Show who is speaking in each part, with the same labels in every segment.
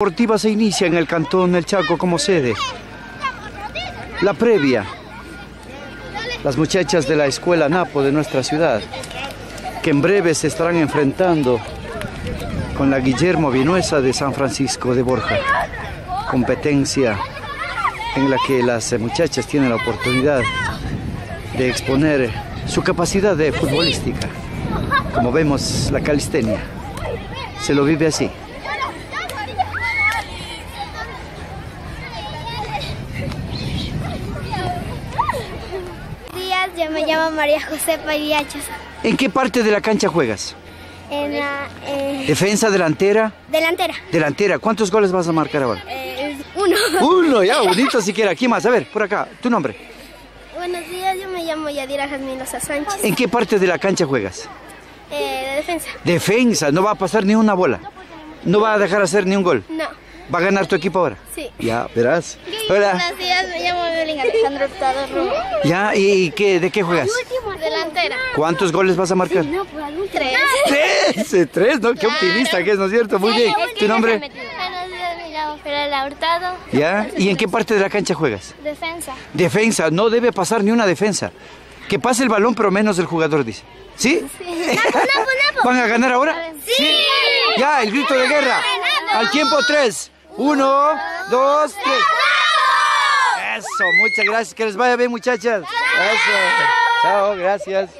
Speaker 1: deportiva se inicia en el Cantón El Chaco como sede. La previa. Las muchachas de la Escuela Napo de nuestra ciudad, que en breve se estarán enfrentando con la Guillermo Vinuesa de San Francisco de Borja. Competencia en la que las muchachas tienen la oportunidad de exponer su capacidad de futbolística. Como vemos, la calistenia se lo vive así.
Speaker 2: días, yo me llamo María José Payachos.
Speaker 1: ¿En qué parte de la cancha juegas?
Speaker 2: En la eh,
Speaker 1: ¿Defensa, delantera?
Speaker 2: delantera.
Speaker 1: Delantera. ¿Cuántos goles vas a marcar ahora?
Speaker 2: Eh, uno.
Speaker 1: Uno, ya, bonito siquiera. ¿Quién más? A ver, por acá, tu nombre.
Speaker 2: Buenos días, yo me llamo Yadira Jasmine Loza Sánchez.
Speaker 1: ¿En qué parte de la cancha juegas?
Speaker 2: Eh, de defensa.
Speaker 1: Defensa, no va a pasar ni una bola. No va a dejar hacer ni un gol.
Speaker 2: No.
Speaker 1: ¿Va a ganar tu equipo ahora?
Speaker 2: Sí.
Speaker 1: Ya, verás. Hola.
Speaker 2: Buenos días, me llamo Evelyn Alejandro Hurtado Rumo.
Speaker 1: Ya, ¿y qué, de qué juegas?
Speaker 2: Delantera.
Speaker 1: ¿Cuántos goles vas a marcar?
Speaker 2: Tres.
Speaker 1: Tres, tres, ¿no? Qué optimista que es, ¿no es cierto? Muy bien. ¿Tu nombre?
Speaker 2: Buenos días, me llamo Ferela Hurtado.
Speaker 1: ¿Ya? ¿Y en qué parte de la cancha juegas?
Speaker 2: Defensa.
Speaker 1: Defensa, no debe pasar ni una defensa. Que pase el balón, pero menos el jugador, dice. ¿Sí? ¿Van a ganar ahora?
Speaker 2: Sí.
Speaker 1: Ya, el grito de guerra. Al tiempo tres. Uno, dos, tres. Eso, muchas gracias. Que les vaya bien, muchachas. Eso. Chao, gracias.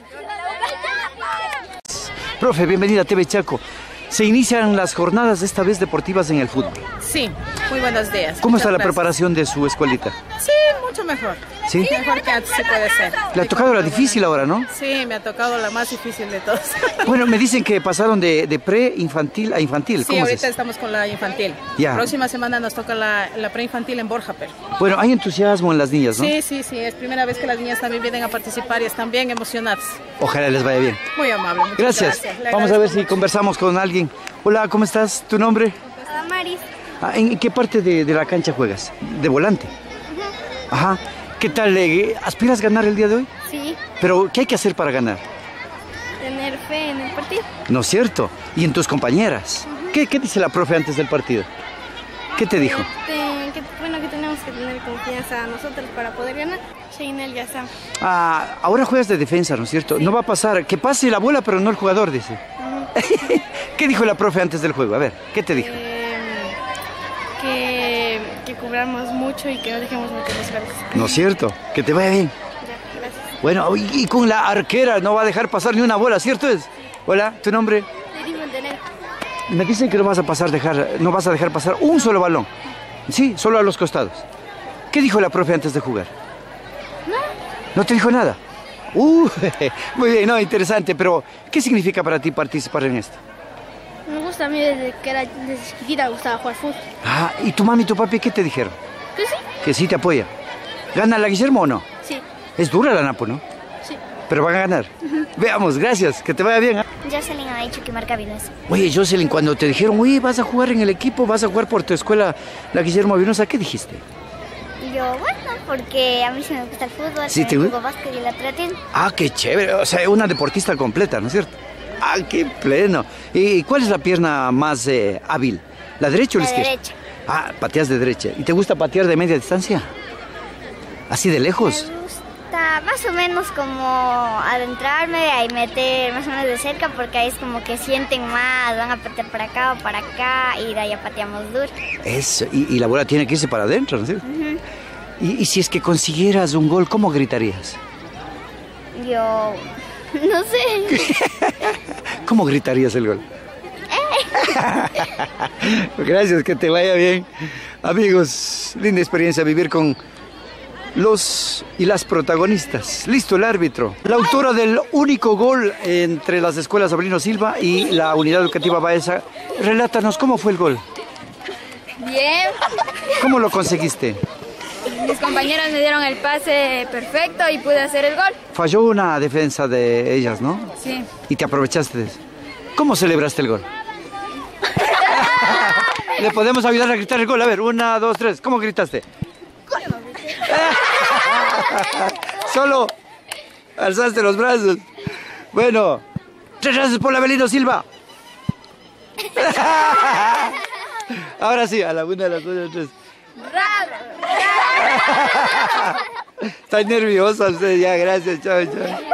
Speaker 1: Profe, bienvenida a TV Chaco. Se inician las jornadas esta vez deportivas en el fútbol.
Speaker 3: Sí, muy buenos días.
Speaker 1: ¿Cómo está la
Speaker 3: gracias.
Speaker 1: preparación de su escuelita?
Speaker 3: Sí, mucho mejor.
Speaker 1: ¿Sí?
Speaker 3: Mejor que antes, sí puede ser.
Speaker 1: Le ha tocado la difícil ahora, ¿no?
Speaker 3: Sí, me ha tocado la más difícil de todas.
Speaker 1: Bueno, me dicen que pasaron de, de pre-infantil a infantil.
Speaker 3: Sí,
Speaker 1: ¿Cómo es
Speaker 3: ahorita estamos con la infantil.
Speaker 1: Ya.
Speaker 3: Próxima semana nos toca la, la preinfantil en Borja, pero.
Speaker 1: Bueno, hay entusiasmo en las niñas, ¿no?
Speaker 3: Sí, sí, sí, es primera vez que las niñas también vienen a participar y están bien emocionadas.
Speaker 1: Ojalá les vaya bien.
Speaker 3: Muy amable.
Speaker 1: Gracias. Vamos a ver si conversamos con alguien. Hola, ¿cómo estás? ¿Tu nombre?
Speaker 2: Maris.
Speaker 1: Ah, ¿En qué parte de, de la cancha juegas? ¿De volante? Ajá. ¿Qué tal? eh, ¿Aspiras a ganar el día de hoy?
Speaker 2: Sí.
Speaker 1: Pero, ¿qué hay que hacer para ganar?
Speaker 2: Tener fe en el partido.
Speaker 1: ¿No es cierto? ¿Y en tus compañeras? ¿Qué, qué dice la profe antes del partido? ¿Qué te dijo?
Speaker 2: Este, que, bueno, que tenemos que tener confianza nosotros para poder ganar. Sheinel ya está.
Speaker 1: Ah, ahora juegas de defensa, ¿no es cierto? No va a pasar. Que pase la bola, pero no el jugador, dice. ¿Qué dijo la profe antes del juego? A ver, ¿qué te dijo?
Speaker 2: que, que cobramos mucho y que no dejemos meter los goles.
Speaker 1: ¿No es cierto? Que te vaya bien.
Speaker 2: Ya, gracias.
Speaker 1: Bueno, y, y con la arquera no va a dejar pasar ni una bola, ¿cierto es? Hola, ¿tu nombre? Me dicen que no vas a pasar dejar, no vas a dejar pasar un solo balón. Sí, solo a los costados. ¿Qué dijo la profe antes de jugar? No. ¿No te dijo nada? Uh, muy bien, no, interesante, pero ¿qué significa para ti participar en esto?
Speaker 2: Me gusta a mí desde que era desde chiquitita me gustaba jugar fútbol.
Speaker 1: Ah, ¿y tu mami y tu papi qué te dijeron?
Speaker 2: ¿Tú sí?
Speaker 1: Que sí te apoya. ¿Gana la Guillermo o no?
Speaker 2: Sí.
Speaker 1: Es dura la Napo, ¿no?
Speaker 2: Sí.
Speaker 1: Pero van a ganar. Veamos, gracias, que te vaya bien. ¿ah?
Speaker 2: Jocelyn ha dicho que marca Vinuesa.
Speaker 1: Oye, Jocelyn, cuando te dijeron, oye, vas a jugar en el equipo, vas a jugar por tu escuela, la Guillermo Avinosa, ¿qué dijiste?
Speaker 2: Bueno, porque a mí sí me gusta el fútbol,
Speaker 1: ¿Sí te gusta?
Speaker 2: básquet y el atletismo.
Speaker 1: Ah, qué chévere, o sea, una deportista completa, ¿no es cierto? Ah, qué pleno. ¿Y cuál es la pierna más eh, hábil? ¿La derecha o la,
Speaker 2: La
Speaker 1: izquierda?
Speaker 2: derecha.
Speaker 1: Ah, pateas de derecha. ¿Y te gusta patear de media distancia? ¿Así de lejos?
Speaker 2: Me gusta más o menos como adentrarme y meter más o menos de cerca porque ahí es como que sienten más, van a patear para acá o para acá y de ya pateamos duro.
Speaker 1: Eso, y, y la bola tiene que irse para adentro, ¿no es cierto? Y, y si es que consiguieras un gol, ¿cómo gritarías?
Speaker 2: Yo, no sé.
Speaker 1: ¿Cómo gritarías el gol? Gracias, que te vaya bien. Amigos, linda experiencia vivir con los y las protagonistas. Listo el árbitro. La autora del único gol entre las escuelas Abrino Silva y la unidad educativa Baeza. Relátanos cómo fue el gol.
Speaker 4: Bien,
Speaker 1: ¿Cómo lo conseguiste?
Speaker 4: Mis compañeros me dieron el pase perfecto y pude hacer el gol.
Speaker 1: Falló una defensa de ellas, ¿no?
Speaker 4: Sí.
Speaker 1: Y te aprovechaste de eso. ¿Cómo celebraste el gol? Le podemos ayudar a gritar el gol. A ver, una, dos, tres. ¿Cómo gritaste? Solo alzaste los brazos. Bueno, tres gracias por la Belino Silva. Ahora sí, a la una, a las dos, a las tres. Está nerviosa usted ya, gracias, chao, chao.